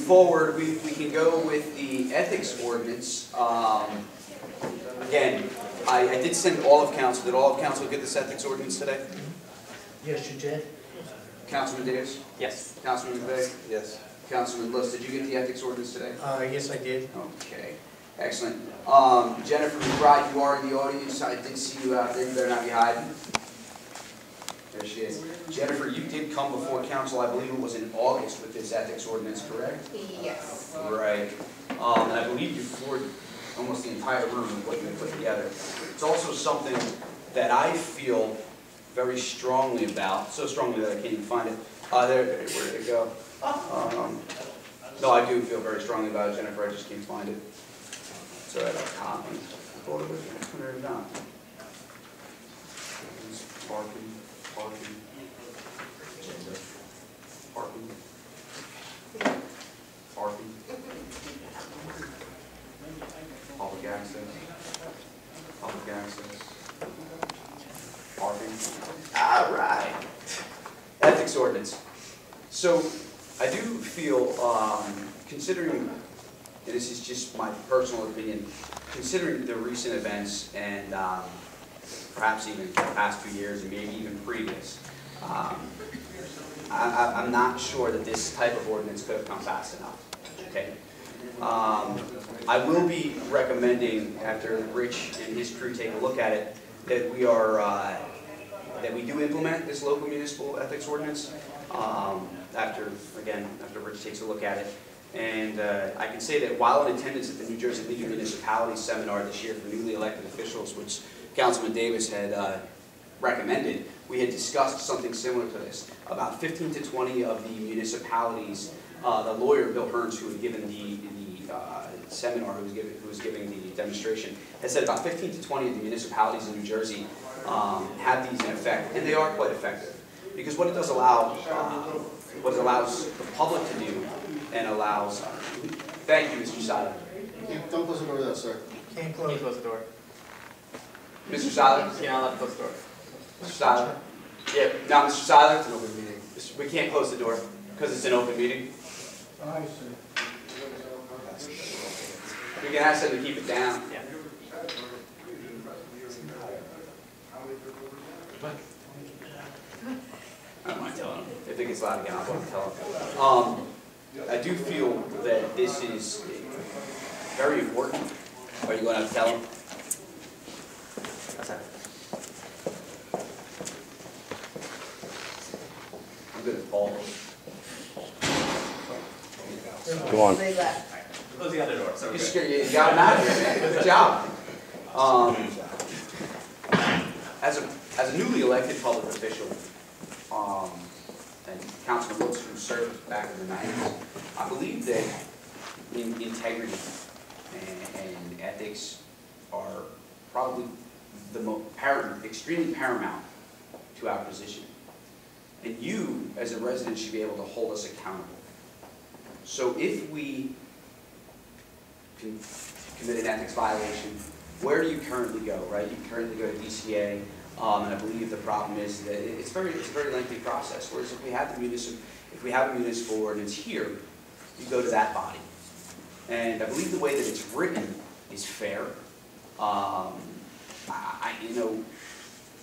move forward, we, we can go with the ethics ordinance. Um, Again, I, I did send all of council, did all of council get this ethics ordinance today? Yes, you did? Councilman Davis? Yes. Councilman McVeigh? Yes. Councilman List, did you get the ethics ordinance today? Uh, yes, I did. Okay, excellent. Um, Jennifer McBride, you are in the audience, I did see you out there, you better not be hiding. There she is. Jennifer, you did come before council, I believe it was in August with this ethics ordinance, correct? Yes. Right. Um, and I believe you floored almost the entire room with what you had put together. It's also something that I feel very strongly about, so strongly that I can't even find it. Uh, there, where did it go? Um, no, I do feel very strongly about it, Jennifer, I just can't find it. It's all right, I'll copy. I thought it was, where did it go? Parking. Agenda. Parking. Parking. Public access. Public access. Parking. All right. Ethics ordinance. So I do feel, um, considering, and this is just my personal opinion, considering the recent events and, um, perhaps even the past few years and maybe even previous, um, I, I'm not sure that this type of ordinance could have come fast enough, okay? Um, I will be recommending, after Rich and his crew take a look at it, that we are, uh, that we do implement this local municipal ethics ordinance, um, after, again, after Rich takes a look at it. And uh, I can say that while in attendance at the New Jersey League of Municipalities seminar this year for newly elected officials, which Councilman Davis had uh, recommended, we had discussed something similar to this. About 15 to 20 of the municipalities, uh, the lawyer, Bill Hearns, who had given the, the uh, seminar, who was giving, who was giving the demonstration, had said about 15 to 20 of the municipalities in New Jersey um, have these in effect, and they are quite effective. Because what it does allow, uh, what it allows the public to do, and allows, thank you, Mr. Sada. Don't close the door though, sir. Can't Can you close. close the door? Mr. Sada? You're not allowed to close the door. Mr. Sada? Yeah, now, Mr. Sada? It's an open meeting. We can't close the door, because it's an open meeting. I see. We can ask them to keep it down. Yeah. I don't mind telling them. If it gets loud again, I'll go and tell them. Um, I do feel that this is very important. Are you going to tell them? I'm good at Paul. Go on. They left. Close the other door, so we're You scared, you got him out of here, man. Good job. Um, as a, as a newly elected public official, um, and Councilman Woods, who served back in the nineties, I believe that in integrity and, and ethics are probably the mo paramount, extremely paramount to our position. And you, as a resident, should be able to hold us accountable. So if we commit an ethics violation, where do you currently go, right? You currently go to DCA, um, and I believe the problem is that it's very, it's a very lengthy process. Whereas if we have the municipal, if we have a municipal ordinance here, you go to that body. And I believe the way that it's written is fair. Um, I, I- you know,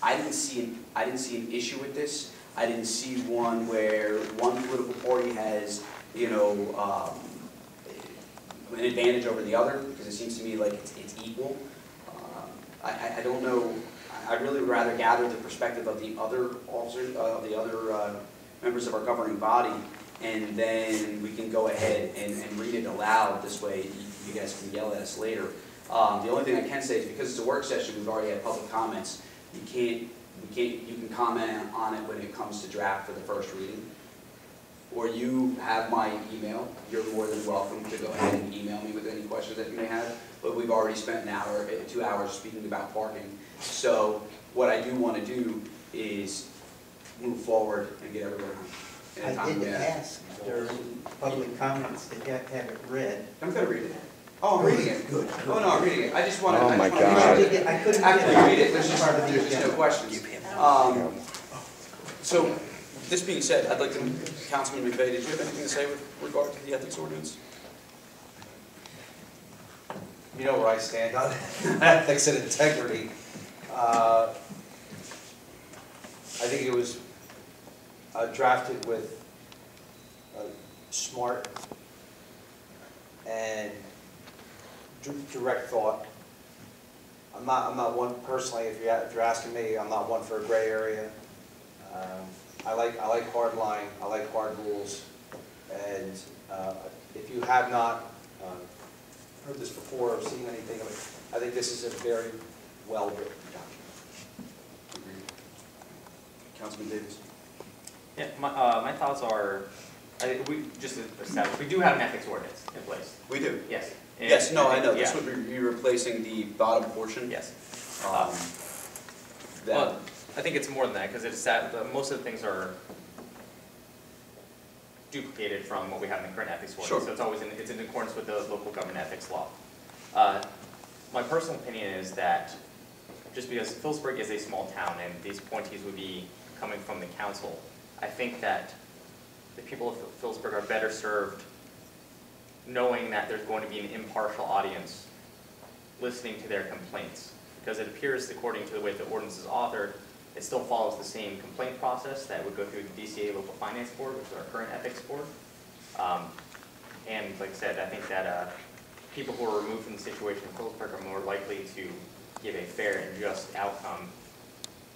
I didn't see, an- I didn't see an issue with this. I didn't see one where one political party has, you know, um, an advantage over the other, because it seems to me like it's, it's equal. Um, I, I, don't know, I I'd really rather gather the perspective of the other officers, uh, of the other, uh, members of our governing body, and then we can go ahead and, and read it aloud, this way you guys can yell at us later. Um, the only thing I can say is because it's a work session, we've already had public comments, you can't, you can comment on it when it comes to draft for the first reading. Or you have my email, you're more than welcome to go ahead and email me with any questions that you may have. But we've already spent an hour, eh, two hours speaking about parking. So what I do want to do is move forward and get everyone in a I did ask during public comments to have, it read. I'm gonna read it. Oh, I'm reading it. Good. Oh, no, I'm reading it. I just wanted. Oh, I my just wanted to I God. couldn't get- I couldn't that get After you read it, there's just, Part of the there's just no agenda. questions. Um, So, this being said, I'd like to, Councilman McVeigh, did you have anything to say with regard to the ethics ordinance? You know where I stand on ethics and integrity. Uh, I think it was uh, drafted with uh, smart and di- direct thought. I'm not, I'm not one, personally, if you're, if you're asking me, I'm not one for a gray area. Um, I like, I like hard line, I like hard rules, and uh, if you have not um, heard this before or seen anything of it, I think this is a very well-written document. Agreed. Councilman Davis? Yeah, my, uh, my thoughts are, I, we, just to establish, we do have an ethics ordinance in place, We do. yes. And Yes, no, I know, think- this yeah, would be replacing the bottom portion. Yes. Um, That, Well, I think it's more than that, because it's that, the, most of the things are duplicated from what we have in the current ethics ordinance. Sure. So it's always in, it's in accordance with the local government ethics law. Uh, My personal opinion is that, just because Phillipsburg is a small town and these appointees would be coming from the council, I think that the people of Phillipsburg are better served knowing that there's going to be an impartial audience listening to their complaints. Because it appears, according to the way the ordinance is authored, it still follows the same complaint process that would go through the DCA Local Finance Board, which is our current ethics board. Um, And like I said, I think that uh, people who are removed from the situation in Phillipsburg are more likely to give a fair and just outcome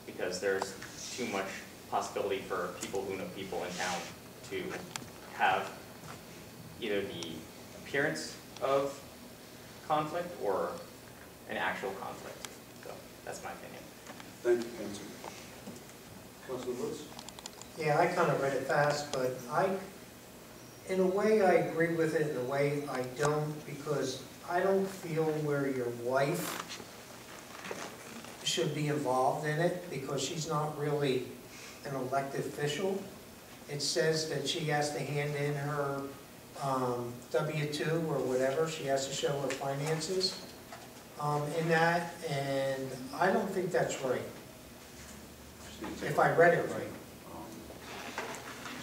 because there's too much possibility for people who know people in town to have either the appearance of conflict or an actual conflict. So that's my opinion. thank you, Councilman. Councilman Woods? Yeah, I kind of read it fast, but I, in a way, I agree with it, in a way, I don't, because I don't feel where your wife should be involved in it, because she's not really an elected official. It says that she has to hand in her um, W-2 or whatever, she has to show her finances um, in that, and I don't think that's right, Just need to- if I read it right. Um,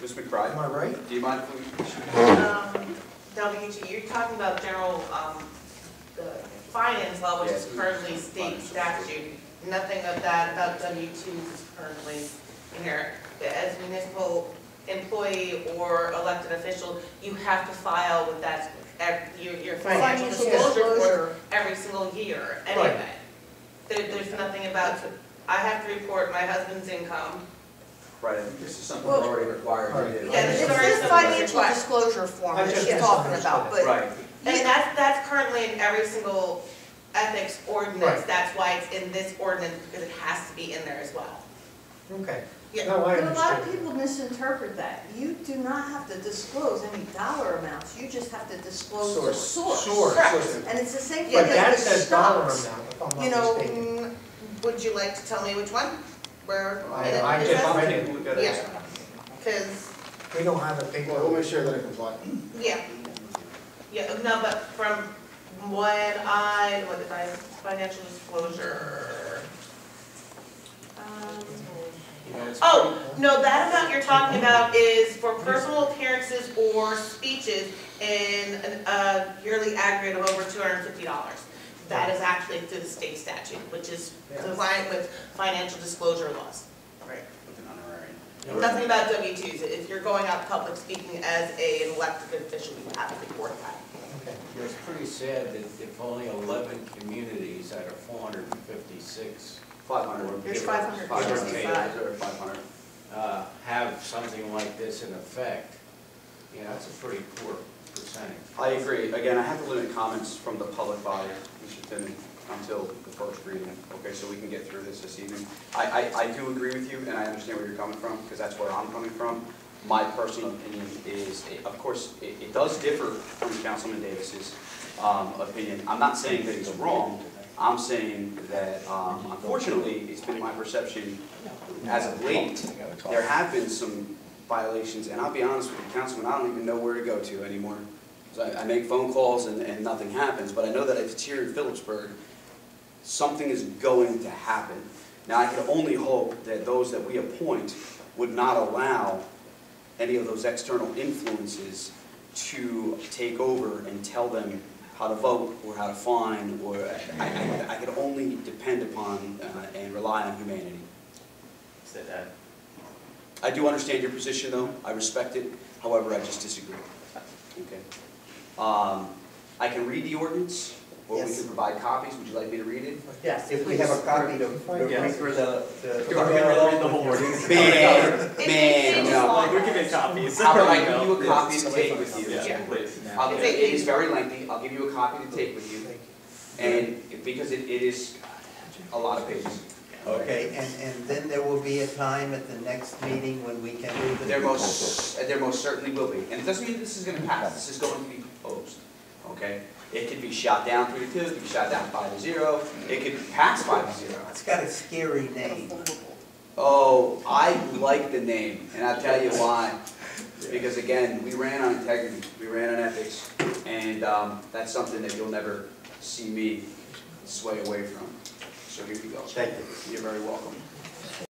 Ms. McBride? Am I right? Do you mind if we? Um, W two, you're talking about general, um, the finance law, which is currently state statute. Nothing of that about W two is currently in here. As municipal employee or elected official, you have to file with that, ev- your, your financial Financial disclosure for disclosure. every single year, Right. anyway. There, there's nothing about, I have to report my husband's income. Right, I think this is something Well- we're already required to do. Yeah, It's this is this financial something disclosure form I that just she's talking about, misunderstood but Right, And that's, that's currently in every single ethics ordinance, Right. that's why it's in this ordinance, because it has to be in there as well. Okay. Yeah. No, I But a lot of understand. people misinterpret that. You do not have to disclose any dollar amounts, you just have to disclose the Source. source. Sure, Correct. sure. And it's the same thing Yeah, But that as with says dollar stocks. amount, if I'm You not know, mistaken. mm, would you like to tell me which one? Where? I- it- I it just says? read it. we gotta- Yeah. Cause, We don't have a paper. Well, we'll make sure that it complies. yeah. Yeah, no, but from what I, what did I, financial disclosure. Um, Oh, no, that amount you're talking about is for personal appearances or speeches in a yearly aggregate of over two hundred and fifty dollars. That is actually through the state statute, which is compliant with financial disclosure laws. Right. With an honorarium. Nothing about W twos, if you're going out public speaking as a- an elected official, you have to report that. Okay. It's pretty sad that if only eleven communities out of four hundred and fifty-six Five hundred. There's 565. Five hundred. uh, have something like this in effect, you know, that's a pretty poor percentage. I agree. Again, I have to limit comments from the public body, Mr. Timmon, until the first reading, okay, so we can get through this this evening. I, I, I do agree with you, and I understand where you're coming from, because that's where I'm coming from. My personal opinion is, eh, of course, it, it does differ from Councilman Davis's, um, opinion. I'm not saying that he's wrong. I'm saying that, um, unfortunately, it's been my perception as of late, there have been some violations, and I'll be honest with you, Councilman, I don't even know where to go to anymore. 'Cause I, I make phone calls and, and nothing happens, but I know that if it's here in Phillipsburg, something is going to happen. Now, I can only hope that those that we appoint would not allow any of those external influences to take over and tell them how to vote or how to find, or I, I, I could only depend upon uh, and rely on humanity. So, uh, I do understand your position, though, I respect it, however, I just disagree. Okay? Um, I can read the ordinance, or we can provide copies, would you like me to read it? Yes, if we have a copy to, to read through the, the. You want me to read the whole ordinance? Man, It's man, eight no. Pages We can get copies. How about I give you a copy to take with you? Yeah, please. I'll- It's It is very lengthy, I'll give you a copy to take with you, and because it, it is a lot of pages. Okay, and, and then there will be a time at the next meeting when we can do the. There most, there most certainly will be, and it doesn't mean this is gonna pass, this is going to be proposed, okay? It could be shot down three to two, it could be shot down five to zero, it could pass five to zero. It's got a scary name. Oh, I like the name, and I'll tell you why. Because again, we ran on integrity, we ran on ethics, and um, that's something that you'll never see me sway away from. So here you go. Thank you. You're very welcome.